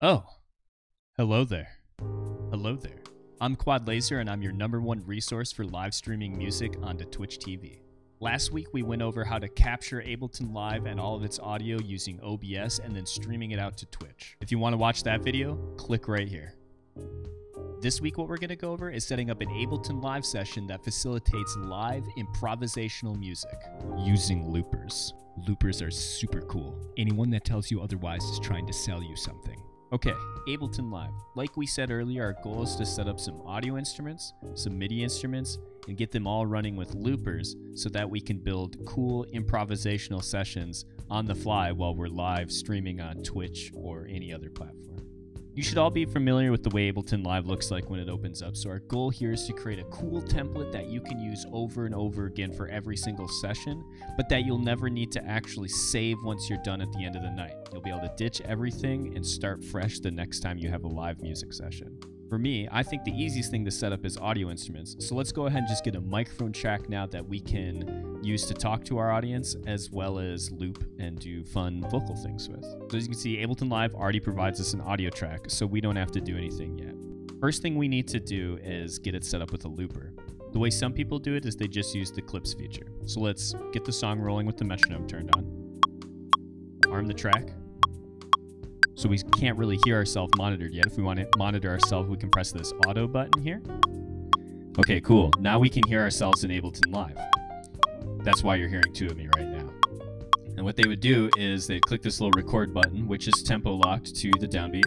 Oh, hello there. Hello there. I'm QuadLazr, and I'm your number one resource for live streaming music onto Twitch TV. Last week, we went over how to capture Ableton Live and all of its audio using OBS and then streaming it out to Twitch. If you want to watch that video, click right here. This week, what we're going to go over is setting up an Ableton Live session that facilitates live improvisational music using loopers. Loopers are super cool. Anyone that tells you otherwise is trying to sell you something. Okay, Ableton Live. Like we said earlier, our goal is to set up some audio instruments, some MIDI instruments, and get them all running with loopers so that we can build cool improvisational sessions on the fly while we're live streaming on Twitch or any other platform. You should all be familiar with the way Ableton Live looks like when it opens up. So our goal here is to create a cool template that you can use over and over again for every single session, but that you'll never need to actually save once you're done at the end of the night. You'll be able to ditch everything and start fresh the next time you have a live music session. For me, I think the easiest thing to set up is audio instruments. So let's go ahead and just get a microphone track now that we can use to talk to our audience as well as loop and do fun vocal things with. So as you can see, Ableton Live already provides us an audio track, so we don't have to do anything yet. First thing we need to do is get it set up with a looper. The way some people do it is they just use the clips feature. So let's get the song rolling with the metronome turned on. Arm the track, so we can't really hear ourselves monitored yet. If we want to monitor ourselves, we can press this auto button here. Okay, cool. Now we can hear ourselves in Ableton Live. That's why you're hearing two of me right now. And what they would do is they'd click this little record button, which is tempo locked to the downbeat.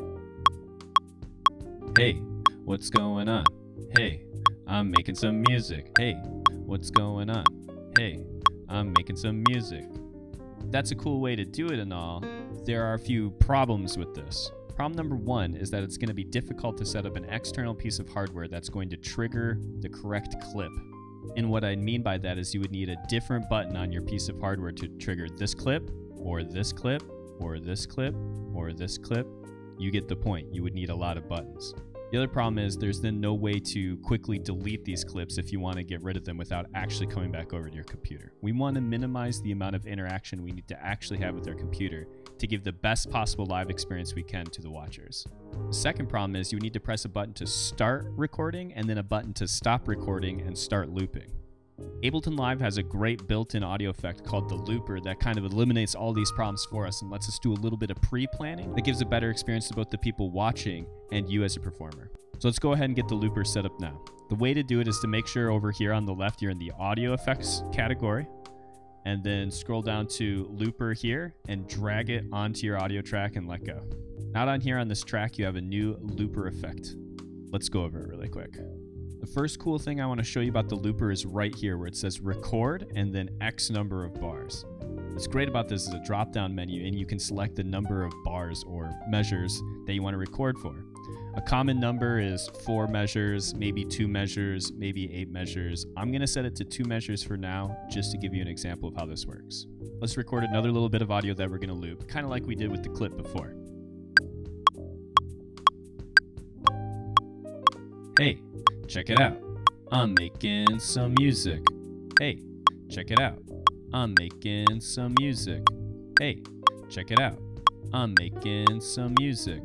Hey, what's going on? Hey, I'm making some music. Hey, what's going on? Hey, I'm making some music. That's a cool way to do it and all, there are a few problems with this. Problem number one is that it's going to be difficult to set up an external piece of hardware that's going to trigger the correct clip. And what I mean by that is you would need a different button on your piece of hardware to trigger this clip, or this clip, or this clip, or this clip. You get the point. You would need a lot of buttons. The other problem is there's then no way to quickly delete these clips if you want to get rid of them without actually coming back over to your computer. We want to minimize the amount of interaction we need to actually have with our computer to give the best possible live experience we can to the watchers. The second problem is you need to press a button to start recording and then a button to stop recording and start looping. Ableton Live has a great built-in audio effect called the looper that kind of eliminates all these problems for us and lets us do a little bit of pre-planning that gives a better experience to both the people watching and you as a performer. So let's go ahead and get the looper set up now. The way to do it is to make sure over here on the left you're in the audio effects category and then scroll down to looper here and drag it onto your audio track and let go. Now down here on this track you have a new looper effect. Let's go over it really quick. The first cool thing I want to show you about the looper is right here where it says record and then X number of bars. What's great about this is a drop down menu and you can select the number of bars or measures that you want to record for. A common number is four measures, maybe two measures, maybe eight measures. I'm going to set it to two measures for now just to give you an example of how this works. Let's record another little bit of audio that we're going to loop, kind of like we did with the clip before. Hey, check it out. I'm making some music. Hey, check it out. I'm making some music. Hey, check it out. I'm making some music.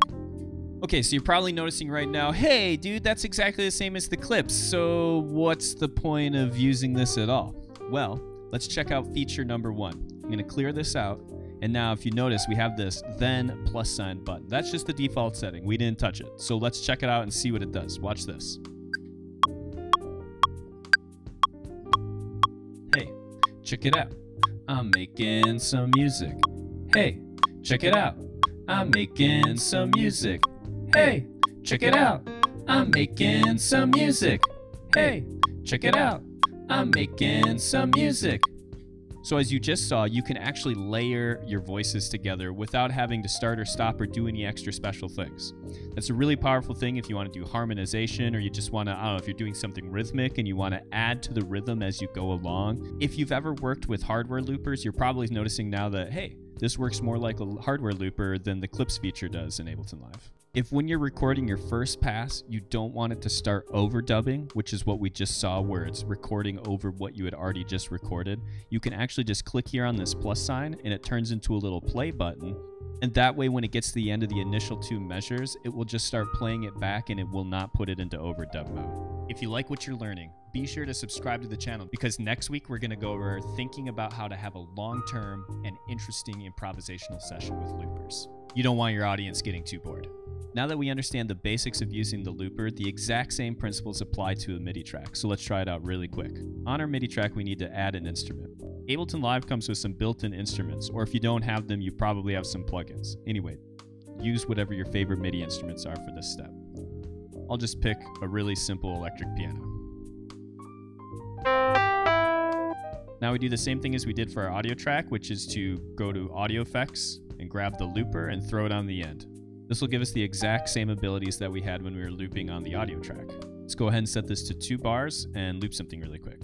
Okay, so you're probably noticing right now, hey, dude, that's exactly the same as the clips. So what's the point of using this at all? Well, let's check out feature number one. I'm to clear this out. And now if you notice, we have this then plus sign button. That's just the default setting. We didn't touch it. So let's check it out and see what it does. Watch this. Check it out. I'm making some music. Hey, check it out. I'm making some music. Hey, check it out. I'm making some music. Hey, check it out. I'm making some music. So as you just saw, you can actually layer your voices together without having to start or stop or do any extra special things. That's a really powerful thing if you want to do harmonization or you just want to, I don't know, if you're doing something rhythmic and you want to add to the rhythm as you go along. If you've ever worked with hardware loopers, you're probably noticing now that, hey, this works more like a hardware looper than the clips feature does in Ableton Live. If when you're recording your first pass, you don't want it to start overdubbing, which is what we just saw where it's recording over what you had already just recorded, you can actually just click here on this plus sign and it turns into a little play button. And that way, when it gets to the end of the initial two measures, it will just start playing it back and it will not put it into overdub mode. If you like what you're learning, be sure to subscribe to the channel because next week we're going to go over thinking about how to have a long term and interesting improvisational session with loopers. You don't want your audience getting too bored. Now that we understand the basics of using the looper, the exact same principles apply to a MIDI track, so let's try it out really quick. On our MIDI track, we need to add an instrument. Ableton Live comes with some built-in instruments, or if you don't have them, you probably have some plugins. Anyway, use whatever your favorite MIDI instruments are for this step. I'll just pick a really simple electric piano. Now we do the same thing as we did for our audio track, which is to go to Audio Effects and grab the looper and throw it on the end. This will give us the exact same abilities that we had when we were looping on the audio track. Let's go ahead and set this to two bars and loop something really quick.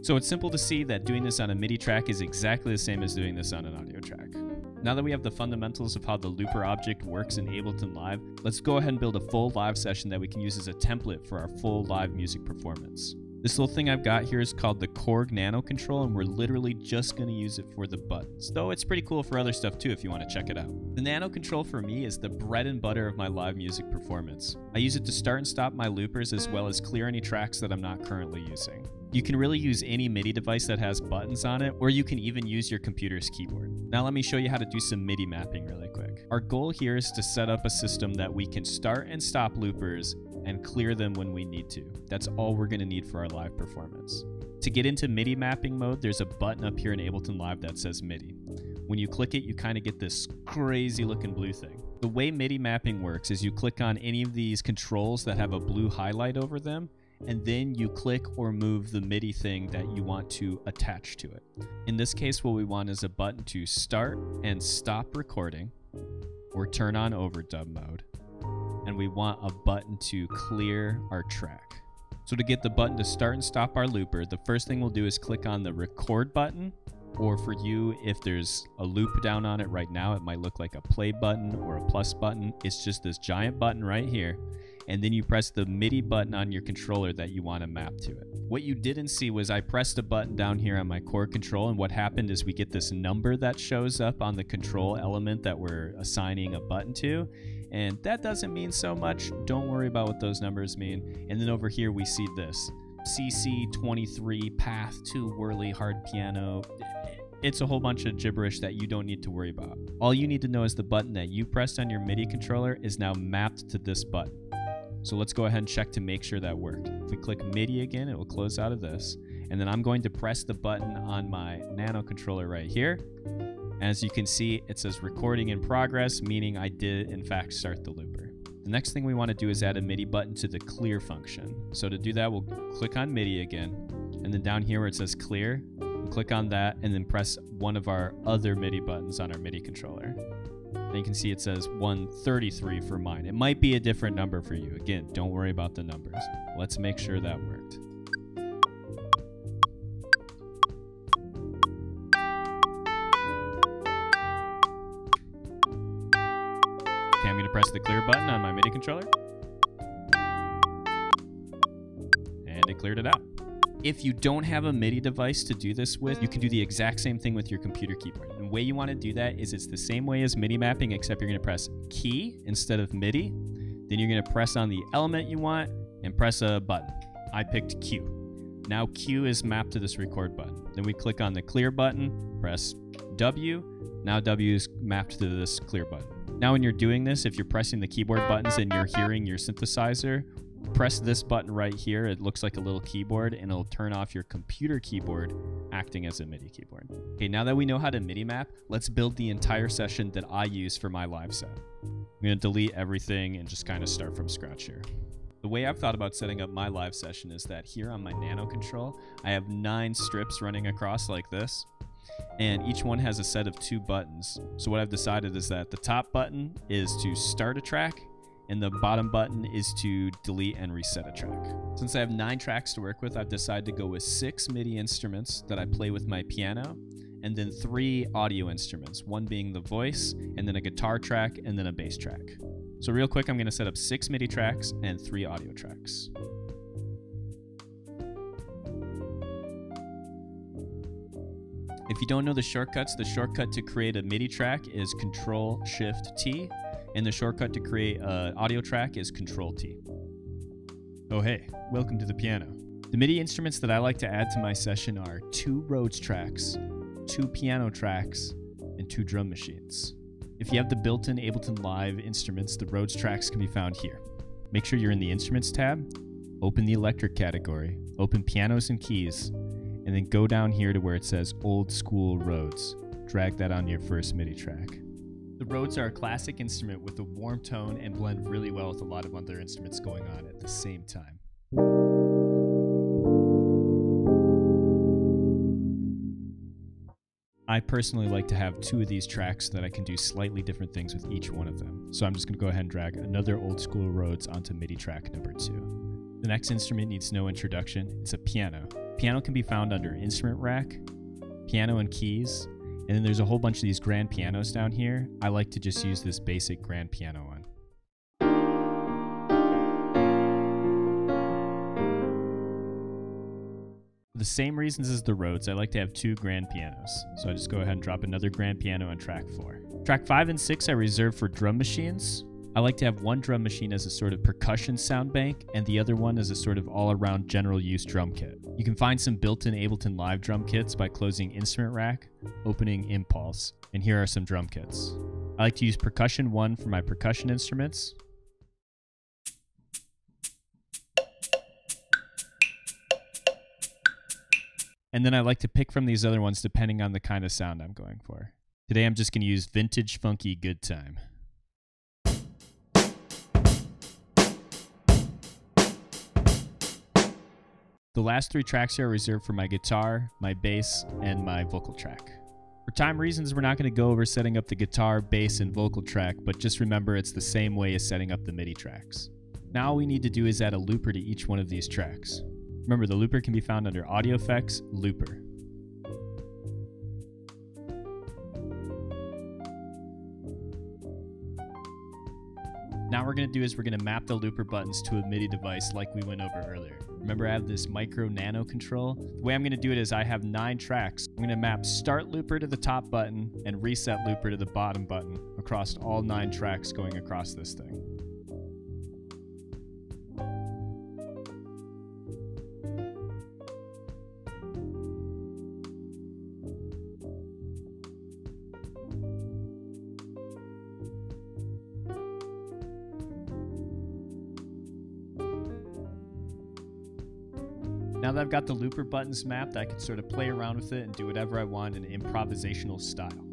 So it's simple to see that doing this on a MIDI track is exactly the same as doing this on an audio track. Now that we have the fundamentals of how the looper object works in Ableton Live, let's go ahead and build a full live session that we can use as a template for our full live music performance. This little thing I've got here is called the Korg nanoKONTROL, and we're literally just going to use it for the buttons. Though it's pretty cool for other stuff too if you want to check it out. The Nano Control for me is the bread and butter of my live music performance. I use it to start and stop my loopers as well as clear any tracks that I'm not currently using. You can really use any MIDI device that has buttons on it, or you can even use your computer's keyboard. Now let me show you how to do some MIDI mapping really quick. Our goal here is to set up a system that we can start and stop loopers and clear them when we need to. That's all we're going to need for our live performance. To get into MIDI mapping mode, there's a button up here in Ableton Live that says MIDI. When you click it, you kind of get this crazy looking blue thing. The way MIDI mapping works is you click on any of these controls that have a blue highlight over them, and then you click or move the MIDI thing that you want to attach to it. In this case, what we want is a button to start and stop recording or turn on overdub mode. And we want a button to clear our track. So to get the button to start and stop our looper, the first thing we'll do is click on the record button or for you, if there's a loop down on it right now, it might look like a play button or a plus button. It's just this giant button right here and then you press the MIDI button on your controller that you want to map to it. What you didn't see was I pressed a button down here on my Korg control, and what happened is we get this number that shows up on the control element that we're assigning a button to, and that doesn't mean so much. Don't worry about what those numbers mean. And then over here we see this CC23 path to Whirly hard piano. It's a whole bunch of gibberish that you don't need to worry about. All you need to know is the button that you pressed on your MIDI controller is now mapped to this button. So let's go ahead and check to make sure that worked. If we click MIDI again, it will close out of this. And then I'm going to press the button on my Nano controller right here. As you can see, it says recording in progress, meaning I did in fact start the looper. The next thing we want to do is add a MIDI button to the clear function. So to do that, we'll click on MIDI again. And then down here where it says clear, click on that and then press one of our other MIDI buttons on our MIDI controller. And you can see it says 133 for mine. It might be a different number for you. Again, don't worry about the numbers. Let's make sure that worked. Okay, I'm going to press the clear button on my MIDI controller. And it cleared it out. If you don't have a MIDI device to do this with, you can do the exact same thing with your computer keyboard. The way you want to do that is it's the same way as MIDI mapping, except you're going to press key instead of MIDI. Then you're going to press on the element you want and press a button. I picked Q. Now Q is mapped to this record button. Then we click on the clear button, press W. Now W is mapped to this clear button. Now when you're doing this, if you're pressing the keyboard buttons and you're hearing your synthesizer, press this button right here. It looks like a little keyboard and it'll turn off your computer keyboard acting as a MIDI keyboard. Okay, now that we know how to MIDI map, let's build the entire session that I use for my live set. I'm gonna delete everything and just kind of start from scratch here. The way I've thought about setting up my live session is that here on my nanoKONTROL, I have nine strips running across like this. and each one has a set of two buttons. So what I've decided is that the top button is to start a track, and the bottom button is to delete and reset a track. Since I have nine tracks to work with, I've decided to go with six MIDI instruments that I play with my piano, and then three audio instruments, one being the voice, and then a guitar track, and then a bass track. So real quick, I'm gonna set up six MIDI tracks and three audio tracks. If you don't know the shortcuts, the shortcut to create a MIDI track is Control Shift T, and the shortcut to create an audio track is Control T. Oh hey, welcome to the piano. The MIDI instruments that I like to add to my session are two Rhodes tracks, two piano tracks, and two drum machines. If you have the built-in Ableton Live instruments, the Rhodes tracks can be found here. Make sure you're in the Instruments tab, open the Electric category, open Pianos and Keys, and then go down here to where it says Old School Rhodes. Drag that on your first MIDI track. The Rhodes are a classic instrument with a warm tone and blend really well with a lot of other instruments going on at the same time. I personally like to have two of these tracks so that I can do slightly different things with each one of them. So I'm just going to go ahead and drag another old school Rhodes onto MIDI track number two. The next instrument needs no introduction. It's a piano. Piano can be found under Instrument Rack, Piano and Keys, and then there's a whole bunch of these grand pianos down here. I like to just use this basic grand piano one. For the same reasons as the Rhodes, I like to have two grand pianos. So I just go ahead and drop another grand piano on track 4. Track 5 and 6 I reserve for drum machines. I like to have one drum machine as a sort of percussion sound bank and the other one as a sort of all around general use drum kit. You can find some built in Ableton Live drum kits by closing Instrument Rack, opening Impulse, and here are some drum kits. I like to use Percussion 1 for my percussion instruments. And then I like to pick from these other ones depending on the kind of sound I'm going for. Today I'm just going to use Vintage Funky Good Time. The last three tracks here are reserved for my guitar, my bass, and my vocal track. For time reasons, we're not going to go over setting up the guitar, bass, and vocal track, but just remember it's the same way as setting up the MIDI tracks. Now all we need to do is add a looper to each one of these tracks. Remember, the looper can be found under Audio Effects, Looper. Now we're going to do is we're going to map the looper buttons to a MIDI device like we went over earlier. Remember I have this micro nano control? The way I'm going to do it is I have nine tracks. I'm going to map start looper to the top button and reset looper to the bottom button across all nine tracks going across this thing. Now that I've got the looper buttons mapped, I can sort of play around with it and do whatever I want in improvisational style.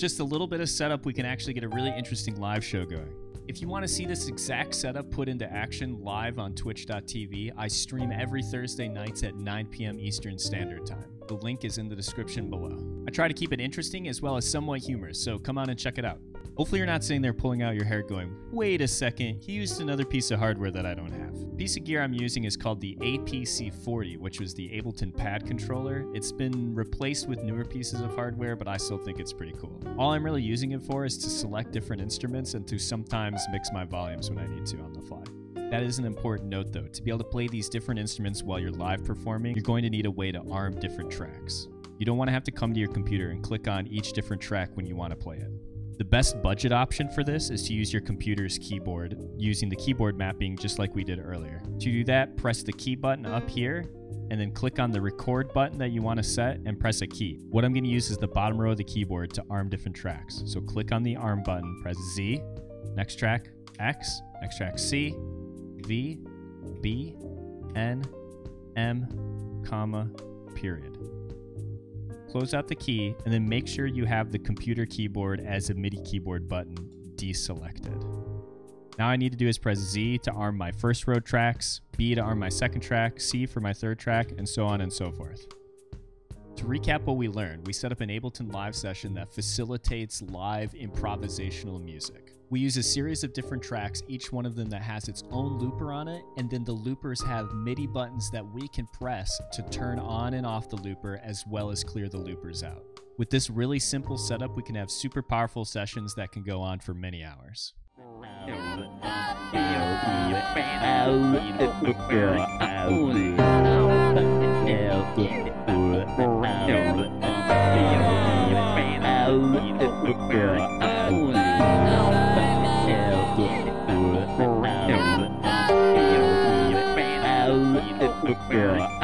Just a little bit of setup, we can actually get a really interesting live show going. If you want to see this exact setup put into action live on twitch.tv, I stream every Thursday nights at 9 p.m. Eastern Standard Time. The link is in the description below. I try to keep it interesting as well as somewhat humorous, so come on and check it out. Hopefully, you're not sitting there pulling out your hair going, wait a second, he used another piece of hardware that I don't have. The piece of gear I'm using is called the APC40, which was the Ableton pad controller. It's been replaced with newer pieces of hardware, but I still think it's pretty cool. All I'm really using it for is to select different instruments and to sometimes mix my volumes when I need to on the fly. That is an important note though. To be able to play these different instruments while you're live performing, you're going to need a way to arm different tracks. You don't want to have to come to your computer and click on each different track when you want to play it. The best budget option for this is to use your computer's keyboard using the keyboard mapping just like we did earlier. To do that, press the key button up here and then click on the record button that you want to set and press a key. What I'm going to use is the bottom row of the keyboard to arm different tracks. So click on the arm button, press Z, next track X, next track C, V, B, N, M, comma, period close out the key, and then make sure you have the computer keyboard as a MIDI keyboard button deselected. Now I need to do is press Z to arm my first row tracks, B to arm my second track, C for my third track, and so on and so forth. To recap what we learned, we set up an Ableton Live session that facilitates live improvisational music. We use a series of different tracks, each one of them that has its own looper on it, and then the loopers have MIDI buttons that we can press to turn on and off the looper as well as clear the loopers out. With this really simple setup, we can have super powerful sessions that can go on for many hours. Yeah.